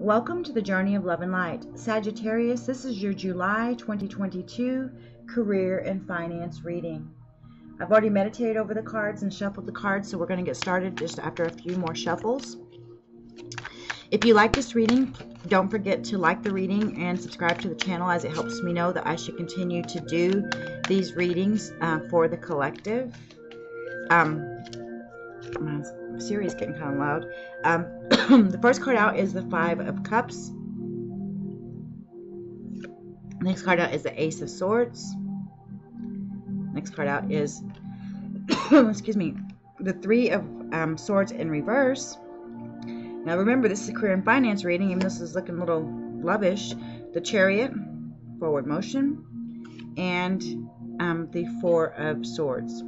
Welcome to the Journey of Love and Light. Sagittarius, this is your July 2022 career and finance reading. I've already meditated over the cards and shuffled the cards, so we're going to get started just after a few more shuffles. If you like this reading, don't forget to like the reading and subscribe to the channel as it helps me know that I should continue to do these readings uh, for the collective. Um, is getting kind of loud. Um, the first card out is the Five of Cups. Next card out is the Ace of Swords. Next card out is, excuse me, the Three of um, Swords in reverse. Now remember, this is a career and finance reading, even this is looking a little lovish. The Chariot, forward motion, and um, the Four of Swords.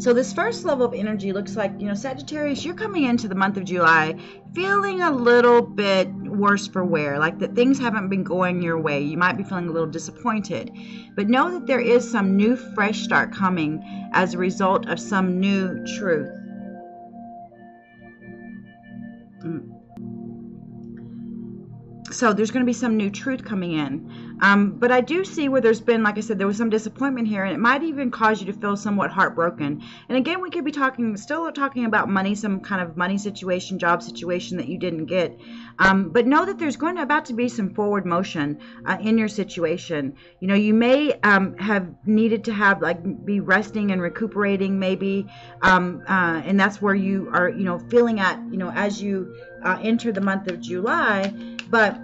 So this first level of energy looks like, you know, Sagittarius, you're coming into the month of July feeling a little bit worse for wear, like that things haven't been going your way. You might be feeling a little disappointed. But know that there is some new fresh start coming as a result of some new truth. Mm so there's going to be some new truth coming in. Um, but I do see where there's been, like I said, there was some disappointment here, and it might even cause you to feel somewhat heartbroken. And again, we could be talking, still talking about money, some kind of money situation, job situation that you didn't get. Um, but know that there's going to about to be some forward motion uh, in your situation. You know, you may um, have needed to have like be resting and recuperating, maybe, um, uh, and that's where you are, you know, feeling at, you know, as you uh, enter the month of July. But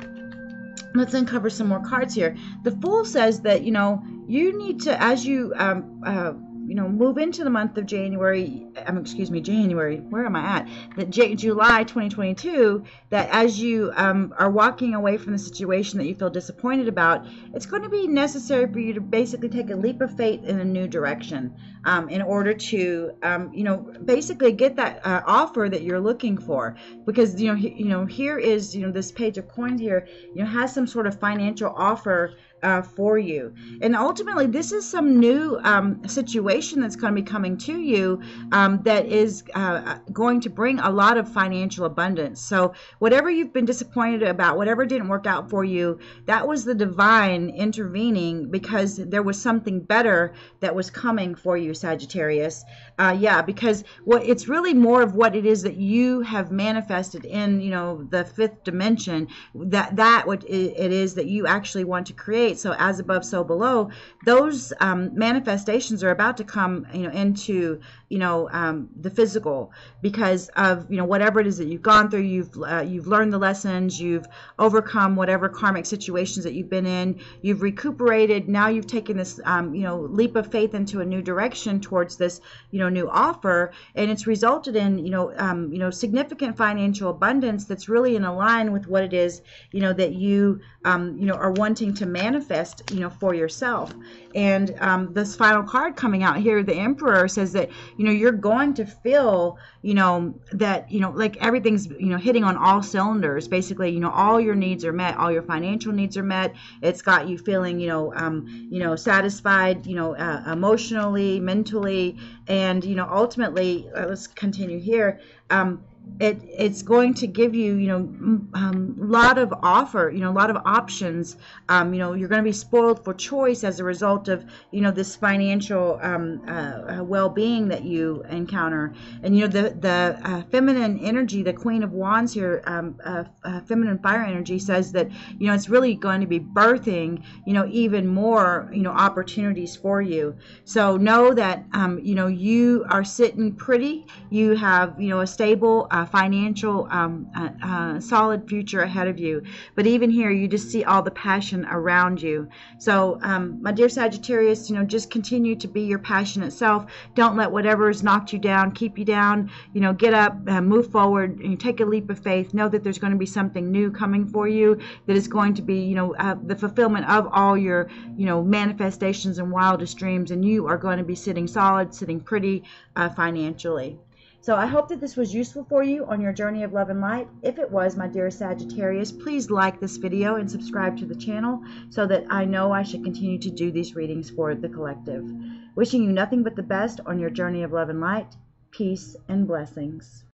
let's uncover some more cards here. The Fool says that, you know, you need to, as you um, uh, you know, move into the month of January, um, excuse me, January, where am I at? That J- July 2022, that as you um, are walking away from the situation that you feel disappointed about, it's going to be necessary for you to basically take a leap of faith in a new direction um, in order to, um, you know, basically get that uh, offer that you're looking for. Because, you know, he, you know, here is, you know, this page of coins here, you know, has some sort of financial offer uh, for you. And ultimately, this is some new um, situation that's going to be coming to you um, that is uh, going to bring a lot of financial abundance. So, whatever you've been disappointed about, whatever didn't work out for you, that was the divine intervening because there was something better that was coming for you, Sagittarius. Uh, yeah, because what it's really more of what it is that you have manifested in, you know, the fifth dimension. That that what it is that you actually want to create so as above, so below, those um, manifestations are about to come, you know, into, you know, um, the physical because of, you know, whatever it is that you've gone through, you've, uh, you've learned the lessons, you've overcome whatever karmic situations that you've been in, you've recuperated, now you've taken this, um, you know, leap of faith into a new direction towards this, you know, new offer, and it's resulted in, you know, um, you know, significant financial abundance that's really in line with what it is, you know, that you, um, you know, are wanting to manifest you know, for yourself. And um, this final card coming out here, the Emperor says that, you know, you're going to feel, you know, that, you know, like everything's, you know, hitting on all cylinders. Basically, you know, all your needs are met, all your financial needs are met. It's got you feeling, you know, um, you know, satisfied, you know, uh, emotionally, mentally, and, you know, ultimately, let's continue here. Um, it it's going to give you you know a um, lot of offer you know a lot of options um, you know you're going to be spoiled for choice as a result of you know this financial um, uh, uh, well-being that you encounter and you know the the uh, feminine energy the queen of wands here um, uh, uh, feminine fire energy says that you know it's really going to be birthing you know even more you know opportunities for you so know that um, you know you are sitting pretty you have you know a stable financial um, solid future ahead of you. But even here, you just see all the passion around you. So, um, my dear Sagittarius, you know, just continue to be your passionate self. Don't let whatever has knocked you down keep you down. You know, get up, move forward, and take a leap of faith. Know that there's going to be something new coming for you that is going to be, you know, uh, the fulfillment of all your, you know, manifestations and wildest dreams. And you are going to be sitting solid, sitting pretty uh, financially. So I hope that this was useful for you on your journey of love and light. If it was, my dear Sagittarius, please like this video and subscribe to the channel so that I know I should continue to do these readings for the collective. Wishing you nothing but the best on your journey of love and light, peace, and blessings.